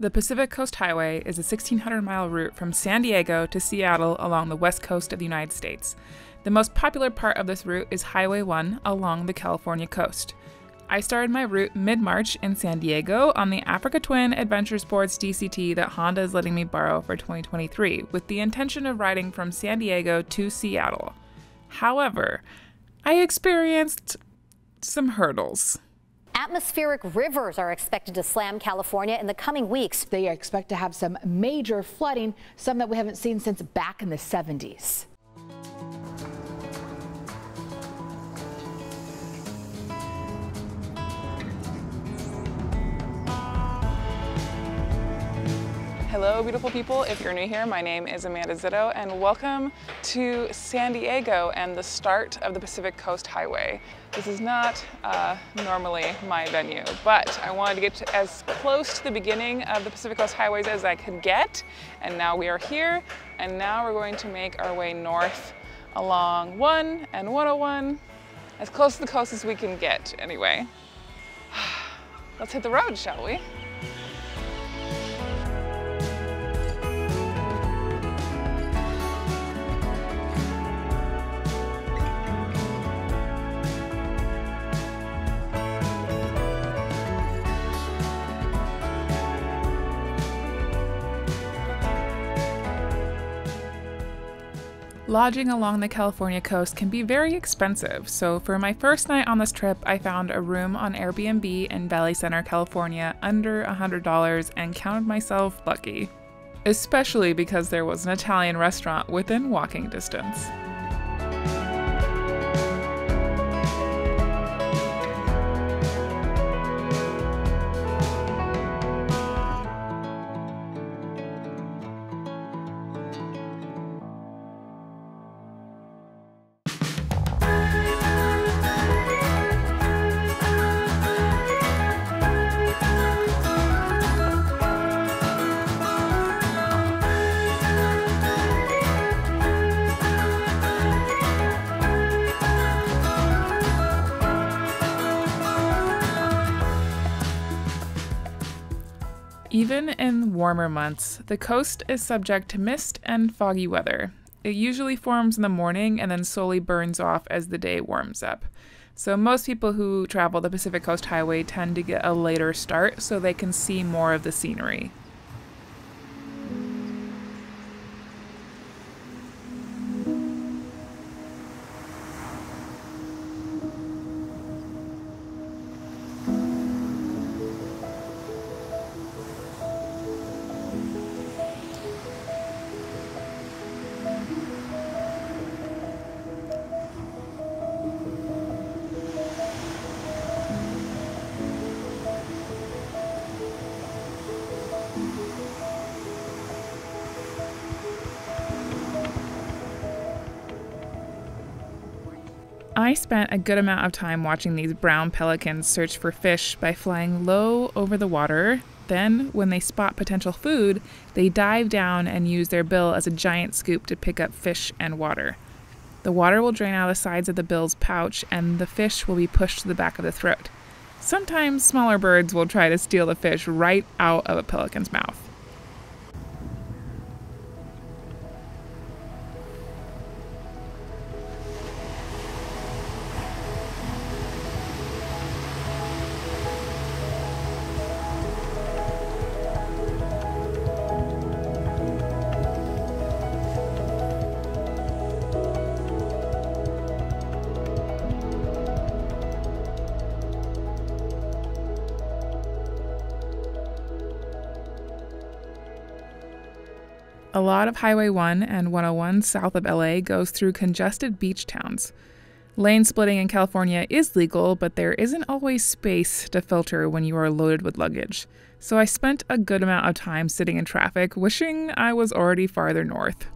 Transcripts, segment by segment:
The Pacific Coast Highway is a 1,600 mile route from San Diego to Seattle along the west coast of the United States. The most popular part of this route is Highway 1 along the California coast. I started my route mid March in San Diego on the Africa Twin Adventure Sports DCT that Honda is letting me borrow for 2023, with the intention of riding from San Diego to Seattle. However, I experienced some hurdles. Atmospheric rivers are expected to slam California in the coming weeks. They expect to have some major flooding, some that we haven't seen since back in the 70s. Hello, beautiful people. If you're new here, my name is Amanda Zito, and welcome to San Diego and the start of the Pacific Coast Highway. This is not uh, normally my venue, but I wanted to get to as close to the beginning of the Pacific Coast Highways as I could get, and now we are here, and now we're going to make our way north along 1 and 101, as close to the coast as we can get, anyway. Let's hit the road, shall we? Lodging along the California coast can be very expensive, so for my first night on this trip, I found a room on Airbnb in Valley Center, California, under $100 and counted myself lucky. Especially because there was an Italian restaurant within walking distance. Warmer months, the coast is subject to mist and foggy weather. It usually forms in the morning and then slowly burns off as the day warms up. So, most people who travel the Pacific Coast Highway tend to get a later start so they can see more of the scenery. I spent a good amount of time watching these brown pelicans search for fish by flying low over the water. Then, when they spot potential food, they dive down and use their bill as a giant scoop to pick up fish and water. The water will drain out the sides of the bill's pouch, and the fish will be pushed to the back of the throat. Sometimes smaller birds will try to steal the fish right out of a pelican's mouth. A lot of Highway 1 and 101 south of LA goes through congested beach towns. Lane splitting in California is legal, but there isn't always space to filter when you are loaded with luggage. So I spent a good amount of time sitting in traffic, wishing I was already farther north.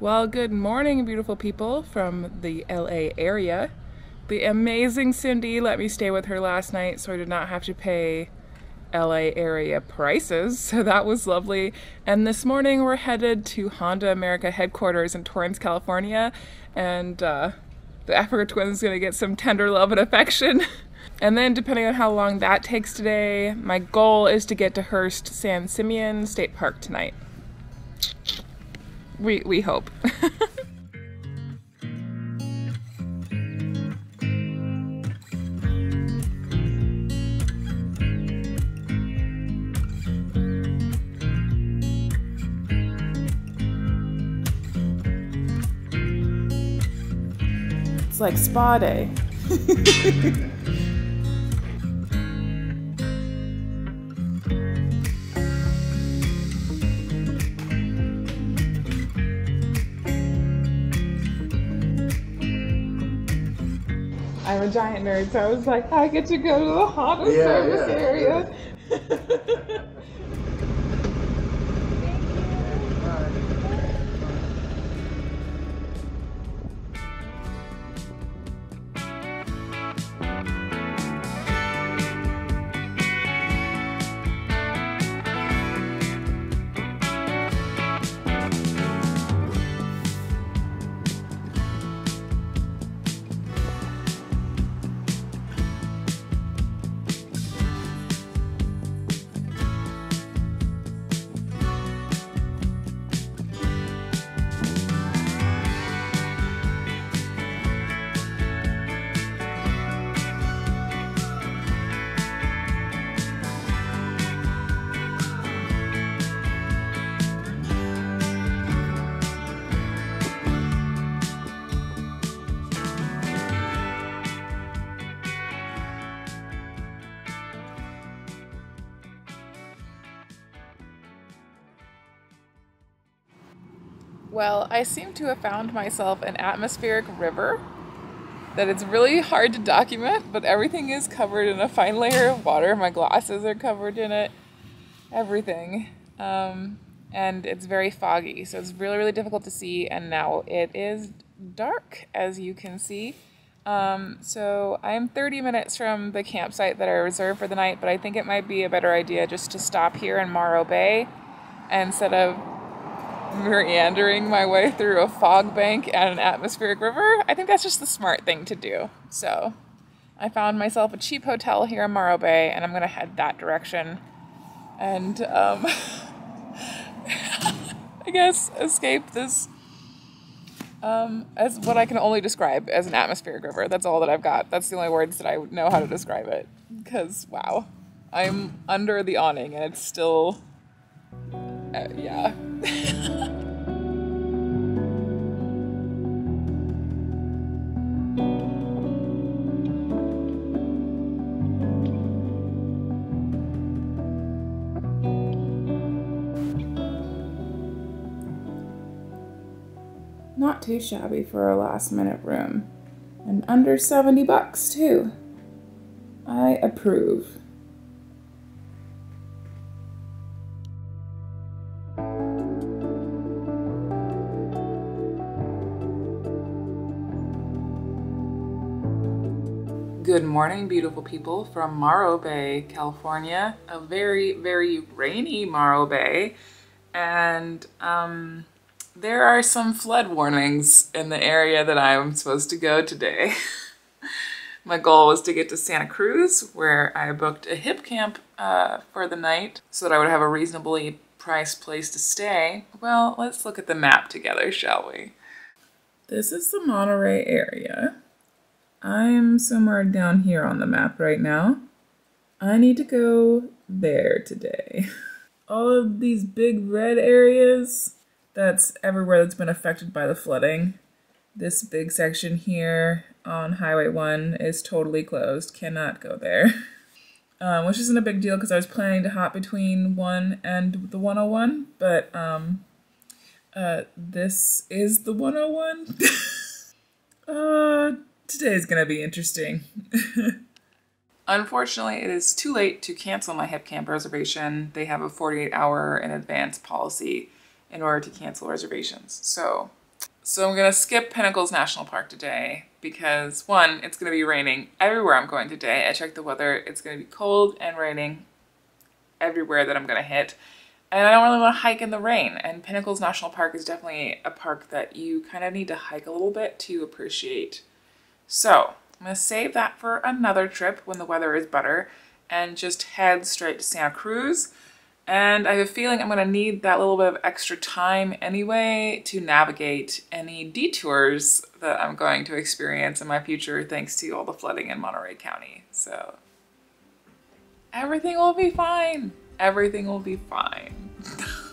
Well, good morning, beautiful people from the LA area. The amazing Cindy let me stay with her last night, so I did not have to pay LA area prices, so that was lovely. And this morning we're headed to Honda America headquarters in Torrance, California, and uh, the Africa Twins is going to get some tender love and affection. and then, depending on how long that takes today, my goal is to get to Hearst San Simeon State Park tonight. We, we hope. it's like spa day. a giant nerd, so I was like, I get to go to the Honda Yeah, service yeah, area. Well, I seem to have found myself an atmospheric river that it's really hard to document, but everything is covered in a fine layer of water. My glasses are covered in it, everything. Um, and it's very foggy, so it's really, really difficult to see. And now it is dark, as you can see. Um, so I'm 30 minutes from the campsite that I reserved for the night, but I think it might be a better idea just to stop here in Morro Bay instead of meandering my way through a fog bank and an atmospheric river, I think that's just the smart thing to do. So I found myself a cheap hotel here in Morro Bay, and I'm gonna head that direction and um, I guess escape this um, as what I can only describe as an atmospheric river. That's all that I've got. That's the only words that I know how to describe it. Because wow, I'm under the awning and it's still, uh, yeah. Not too shabby for a last minute room. And under 70 bucks, too. I approve. Morning, beautiful people from Morro Bay, California. A very, very rainy Morro Bay. And um, there are some flood warnings in the area that I'm supposed to go today. My goal was to get to Santa Cruz, where I booked a Hipcamp uh, for the night so that I would have a reasonably priced place to stay. Well, let's look at the map together, shall we? This is the Monterey area. I'm somewhere down here on the map right now. I need to go there today. All of these big red areas, that's everywhere that's been affected by the flooding. This big section here on Highway 1 is totally closed, cannot go there. Um, which isn't a big deal because I was planning to hop between 1 and the 101, but um, uh, this is the 101. uh, today's gonna be interesting. Unfortunately, it is too late to cancel my Hipcamp reservation. They have a 48 hour in advance policy in order to cancel reservations. So So I'm gonna skip Pinnacles National Park today because one, it's gonna be raining everywhere I'm going today. I checked the weather, it's gonna be cold and raining everywhere that I'm gonna hit. And I don't really want to hike in the rain. And Pinnacles National Park is definitely a park that you kind of need to hike a little bit to appreciate. So I'm gonna save that for another trip when the weather is better and just head straight to Santa Cruz. And I have a feeling I'm gonna need that little bit of extra time anyway to navigate any detours that I'm going to experience in my future thanks to all the flooding in Monterey County. So everything will be fine. Everything will be fine.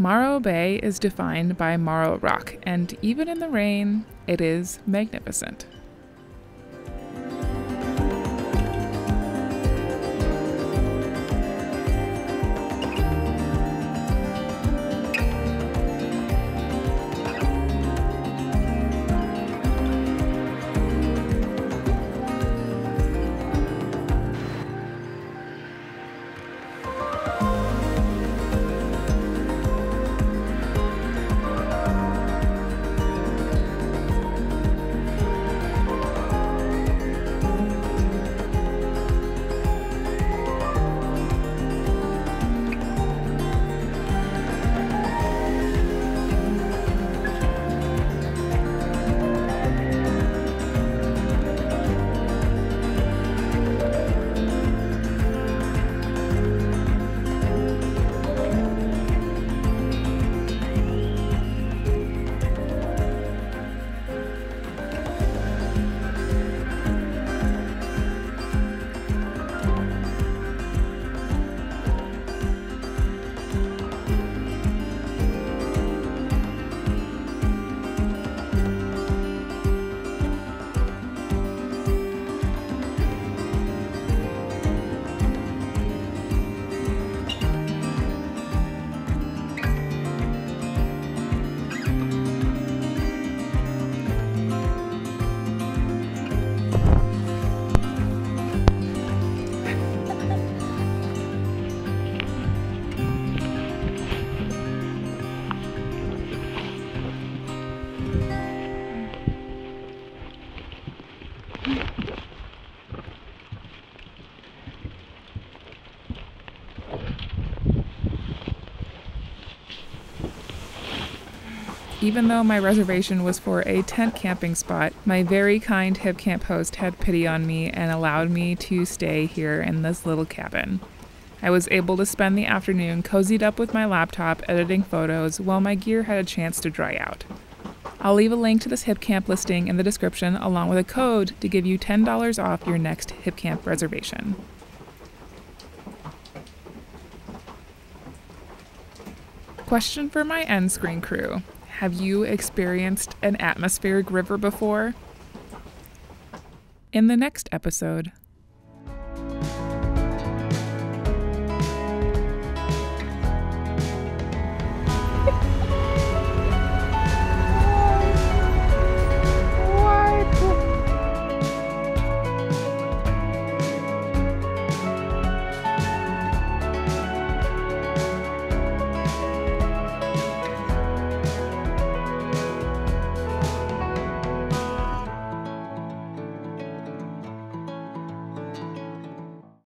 Morro Bay is defined by Morro Rock, and even in the rain, it is magnificent. Even though my reservation was for a tent camping spot, my very kind Hipcamp host had pity on me and allowed me to stay here in this little cabin. I was able to spend the afternoon cozied up with my laptop editing photos while my gear had a chance to dry out. I'll leave a link to this Hipcamp listing in the description along with a code to give you $10 off your next Hipcamp reservation. Question for my end screen crew. Have you experienced an atmospheric river before? In the next episode,